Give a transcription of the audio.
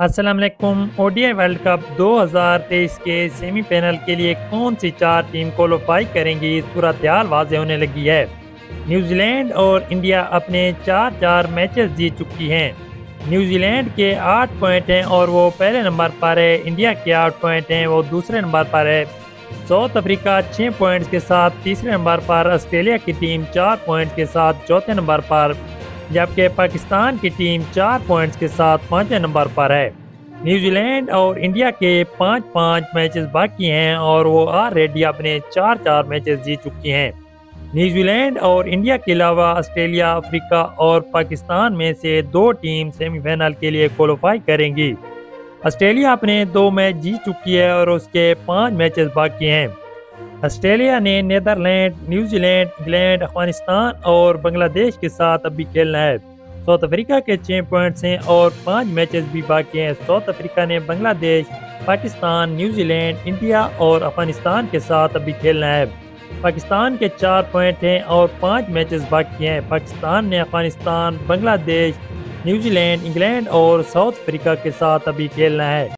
वालेकुम ODI world cup 2023 के semifinal के लिए कौन सी चार टीम क्वालिफाई करेंगी? सूरत हाल वाजे होने लगी है। न्यूजीलैंड और इंडिया अपने चार चार मैचेस जीत चुकी हैं। न्यूजीलैंड के आठ पॉइंट हैं और वो पहले नंबर पर है। इंडिया के आठ पॉइंट हैं, वो दूसरे नंबर पर है। साउथ अफ्रीका छः पॉइंट्स के साथ तीसरे नंबर पर, ऑस्ट्रेलिया की टीम चार पॉइंट्स के साथ चौथे नंबर पर। जबकि पाकिस्तान की टीम चार पॉइंट्स के साथ पाँचवें नंबर पर है। न्यूजीलैंड और इंडिया के पाँच पाँच मैचेस बाकी हैं और वो ऑलरेडी अपने चार चार मैचेस जीत चुकी हैं। न्यूजीलैंड और इंडिया के अलावा ऑस्ट्रेलिया, अफ्रीका और पाकिस्तान में से दो टीम सेमीफाइनल के लिए क्वालिफाई करेंगी। ऑस्ट्रेलिया अपने दो मैच जीत चुकी है और उसके पाँच मैचेस बाकी हैं। ऑस्ट्रेलिया ने नीदरलैंड, न्यूजीलैंड, इंग्लैंड, अफ़गानिस्तान और बांग्लादेश के साथ अभी खेलना है। साउथ अफ्रीका के छः पॉइंट्स हैं और पाँच मैचेस भी बाकी हैं। साउथ अफ्रीका ने बांग्लादेश, पाकिस्तान, न्यूजीलैंड, इंडिया और अफ़गानिस्तान के साथ अभी खेलना है। पाकिस्तान के चार पॉइंट हैं और पाँच मैचेस बाकी हैं। पाकिस्तान ने Afghanistan, Bangladesh, New Zealand, England और साउथ अफ्रीका के साथ अभी खेलना है।